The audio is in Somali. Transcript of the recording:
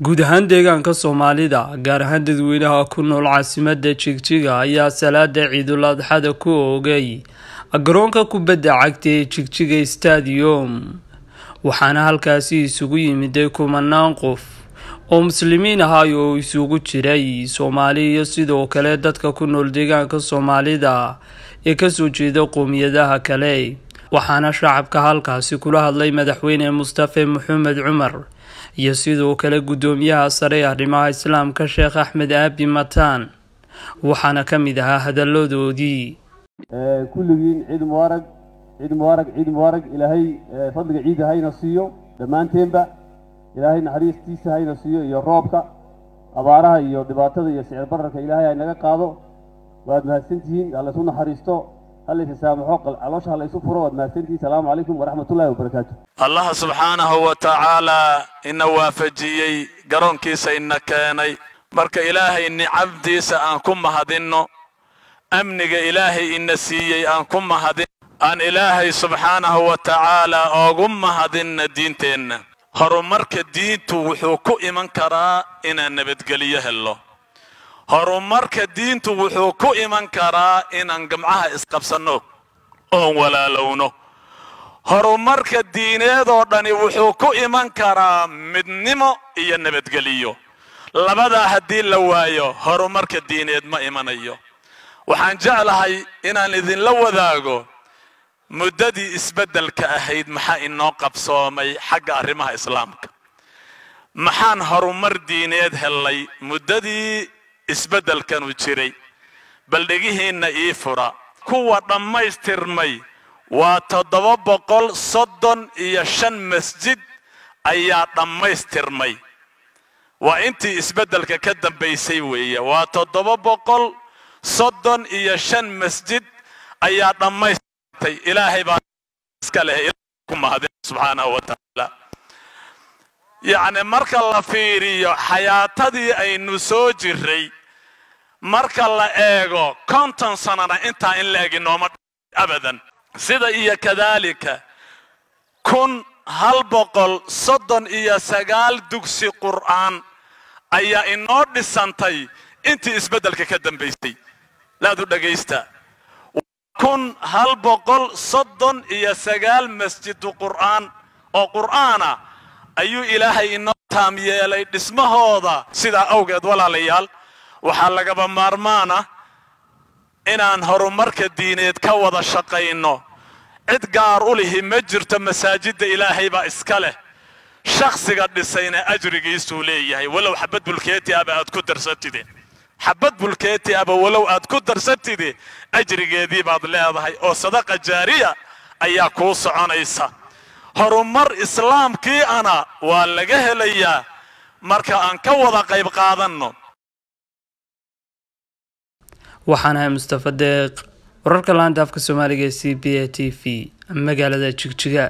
guud ahaan deegaanka soomaalida gaar ahaan dadweynaha ku nool caasimadda jigjiga ayaa salaada ciidul adxada ku oogay. Garoonka kubadda cagta ee jigjiga stadium waxaana halkaasi isugu yimiday kumanaan qof oo muslimiin ahay oo isugu jiray soomaali iyo sidoo kale dadka ku nool deegaanka soomaalida ee ka soo jeeda qowmiyadaha kale. Waxaana shacabka halkaasi kula hadlay madaxweyne mustafe maxamed cumar iyo sidoo kale guddoomiyaha sare ee arrimaha islaamka sheekh axmed aabi mataan. Waxaana ka mid ahaa hadalladoodii kulligiin ciid mubaarag ciid mubaarag ciid mubaarag ilaahay fadliga ciidda hayna siiyo. Dhammaanteenba ilaahay naxariistiisa hayna siiyo iyo roobka abaaraha iyo dhibaatada iyo sicir bararka ilaahay haynaga qaado waad mahadsantihiin ha laysu naxariisto ha laysa saamaxo caloosha ha laysu furo waad mahadsantihiin salaamu calaykum waraxmatullahi wabarakaatu allaha subxaanahu wa tacaalaa ina waafajiyey garoonkiisa ina keenay. Marka ilaahay nicabdiisa aan ku mahadinno amniga ilaahay ina siiyey aan ku mahadin aan ilaahay subxaanahu wa tacaalaa oogu mahadinna diinteenna horumarka diintu wuxuu ku iman karaa inaan nabadgelyo hello horumarka diintu wuxuu ku iman karaa inaan gamcaha isqabsanno oon walaalowno horumarka diineedoo dhani wuxuu ku iman karaa midnimo iyo nabadgeliyo labadaa haddii la waayo horumarka diineed ma imanayo waxaan jeclahay inaan idinla wadaago muddadii isbeddelka ahayd maxaa inoo qabsoomay xagga arrimaha islaamka maxaan horumar diineed hellay muddadii isbeddelkanu jiray baldhegihiinna ii fura kuwa dhammaystirmay waa toddoba boqol soddon iyo shan masjid ayaa dhammaystirmay waa intii isbeddelka ka dambaysay weeye waa toddoba boqol soddon iyo shan masjid ayaa dhammaystirtay ilaahay baa iska leh ku mahadin subxaanahu wa tacaala yacni marka la fiiriyo xayaatadii aynu soo jirray marka la eego konton sanana intaa in la egi nooma abadan sida iyo kadaalika kun hal boqol soddon iyo sagaal dugsi qur'aan ayaa inoo dhisantay intii isbeddelka ka dambaysay laadu dhegaysta kun hal boqol soddon iyo sagaal masjidu qur'aan. Oo qur'aana ayuu ilaahay inoo taam yeelay dhismahooda sidaa awgeed walaalayaal. Waxaa lagaba maarmaana inaan horumarka diineed ka wada shaqayno. Cid gaar u lihi ma jirto masaajidda ilaahay baa iska leh. Shakhsiga dhisayna ajrigiisuu leeyahay. Walow xabad bulkeeti aba aad ku darsatide xabad bulkeeti aba walow aad ku darsatide ajrigeedii baad leedahay oo sadaqa jaariya ayaa kuu soconaysa. Horumar islaamkii ana waa laga helayaa. Marka aan ka wada qayb qaadanno. Waxaanahay mustafa deeq wararka laanta afka soomaaliga ee c b a t v magaalada jigjiga